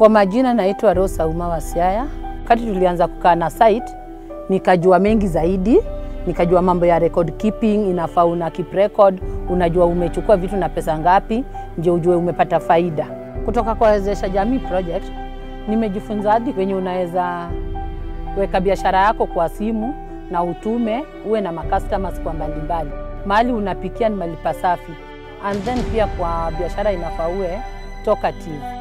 Kwa majina naitwa Rosa Uma Wasiaya. Wakati tulianza kukaa na site, nikajua mengi zaidi, nikajua mambo ya record keeping, inafaa una keep record, unajua umechukua vitu na pesa ngapi, ndio ujue umepata faida. Kutoka kwa Wezesha Jamii Project nimejifunza hadi kwenye unaweza weka biashara yako kwa simu na utume, uwe na macustomers kwa mbalimbali. Mahali unapikia ni mahali pasafi, and then pia kwa biashara inafaa uwe talkative